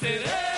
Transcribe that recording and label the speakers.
Speaker 1: said, hey!